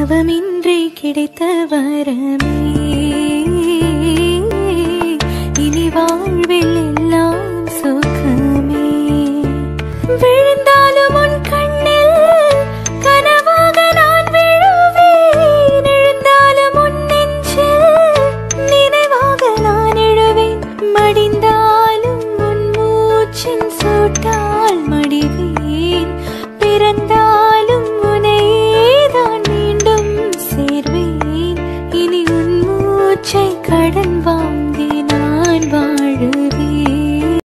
தவமின்றி கிடைத்த வரமே. இனி வாழ்வில் எல்லாம் சுகமே. விழுந்தாலும் உன் கண்ணில் கனவாக நான் விழுவேன். எழுந்தாலும் உன் நெஞ்சில் நினைவாக நான் எழுவேன். மடிந்தாலும் உன் மூச்சின் சூட்டால் மடிவேன். பிறந்தால் கடன் வாங்க